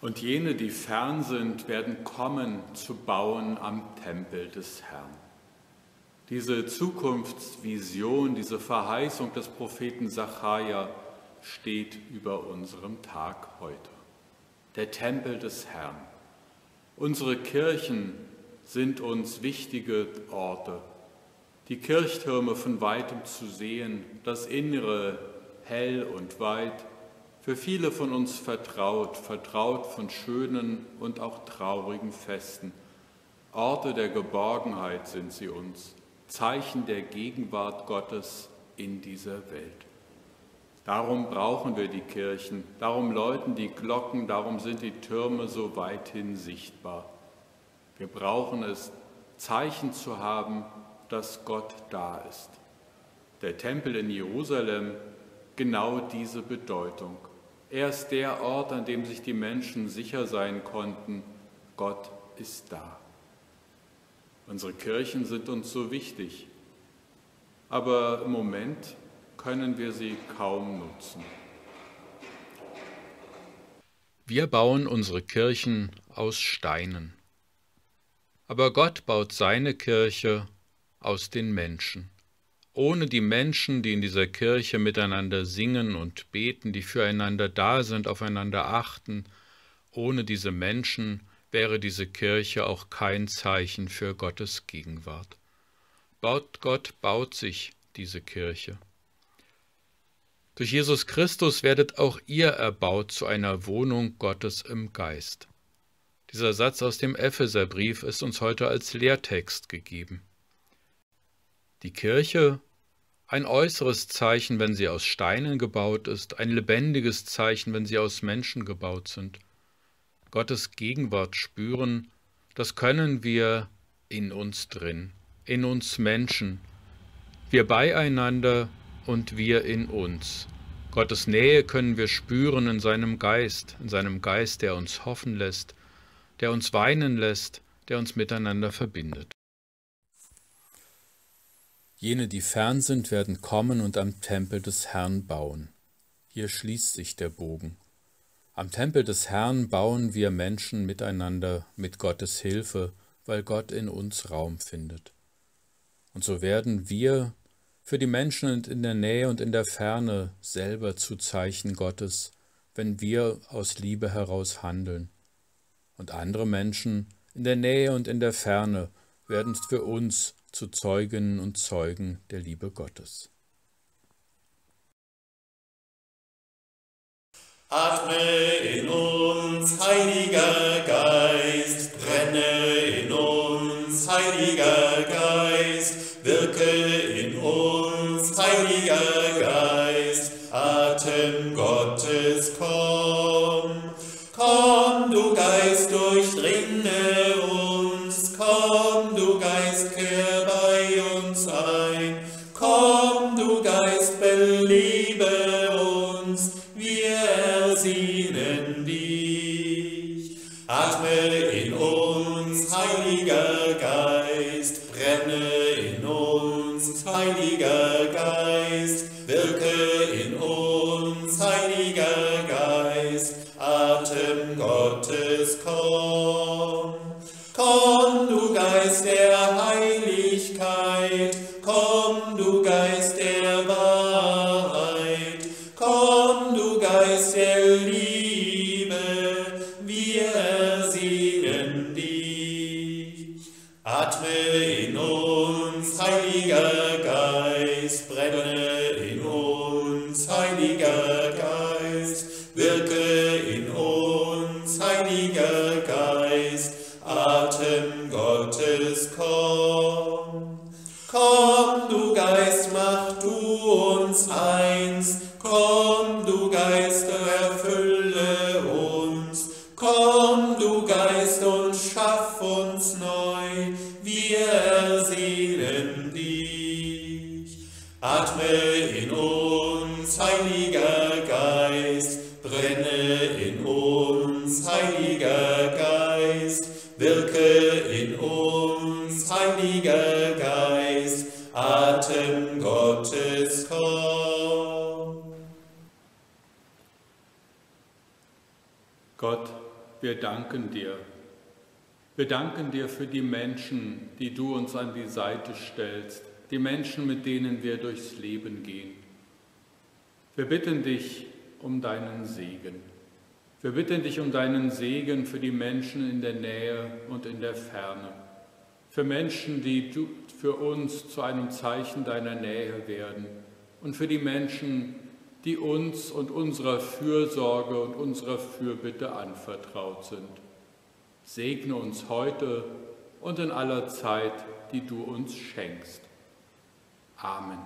Und jene, die fern sind, werden kommen zu bauen am Tempel des Herrn. Diese Zukunftsvision, diese Verheißung des Propheten Sacharja steht über unserem Tag heute. Der Tempel des Herrn. Unsere Kirchen sind uns wichtige Orte. Die Kirchtürme von weitem zu sehen, das Innere hell und weit, für viele von uns vertraut, vertraut von schönen und auch traurigen Festen. Orte der Geborgenheit sind sie uns, Zeichen der Gegenwart Gottes in dieser Welt. Darum brauchen wir die Kirchen, darum läuten die Glocken, darum sind die Türme so weithin sichtbar. Wir brauchen es, Zeichen zu haben, dass Gott da ist. Der Tempel in Jerusalem genau diese Bedeutung. Er ist der Ort, an dem sich die Menschen sicher sein konnten, Gott ist da. Unsere Kirchen sind uns so wichtig, aber im Moment können wir sie kaum nutzen. Wir bauen unsere Kirchen aus Steinen, aber Gott baut seine Kirche aus den Menschen. Ohne die Menschen, die in dieser Kirche miteinander singen und beten, die füreinander da sind, aufeinander achten, ohne diese Menschen wäre diese Kirche auch kein Zeichen für Gottes Gegenwart. Baut Gott baut sich diese Kirche. Durch Jesus Christus werdet auch ihr erbaut zu einer Wohnung Gottes im Geist. Dieser Satz aus dem Epheserbrief ist uns heute als Lehrtext gegeben. Die Kirche, ein äußeres Zeichen, wenn sie aus Steinen gebaut ist, ein lebendiges Zeichen, wenn sie aus Menschen gebaut sind. Gottes Gegenwart spüren, das können wir in uns drin, in uns Menschen, wir beieinander und wir in uns. Gottes Nähe können wir spüren in seinem Geist, in seinem Geist, der uns hoffen lässt, der uns weinen lässt, der uns miteinander verbindet. Jene, die fern sind, werden kommen und am Tempel des Herrn bauen. Hier schließt sich der Bogen. Am Tempel des Herrn bauen wir Menschen miteinander mit Gottes Hilfe, weil Gott in uns Raum findet. Und so werden wir für die Menschen in der Nähe und in der Ferne selber zu Zeichen Gottes, wenn wir aus Liebe heraus handeln. Und andere Menschen in der Nähe und in der Ferne werden für uns zu Zeuginnen und Zeugen der Liebe Gottes. Atme in uns, Heiliger Geist, brenne in uns, Heiliger Geist, wirke in uns, Heiliger Geist, Atem Gottes, komm, komm, du Geist, durchdringe uns, komm, du Geist, kehr Sterne in uns, Heiliger Geist, wirke in uns, Heiliger Geist, Atem Gottes, komm. Komm, du Geist der Heiligkeit, komm, du Geist der erfülle uns. Komm, du Geist, und schaff uns neu, wir ersehnen dich. Atme in uns, Heiliger Geist, brenne in uns, Heiliger Geist, wirke in uns, Heiliger Geist. Wir danken dir. Wir danken dir für die Menschen, die du uns an die Seite stellst, die Menschen, mit denen wir durchs Leben gehen. Wir bitten dich um deinen Segen. Wir bitten dich um deinen Segen für die Menschen in der Nähe und in der Ferne. Für Menschen, die du für uns zu einem Zeichen deiner Nähe werden. Und für die Menschen, die uns und unserer Fürsorge und unserer Fürbitte anvertraut sind. Segne uns heute und in aller Zeit, die du uns schenkst. Amen.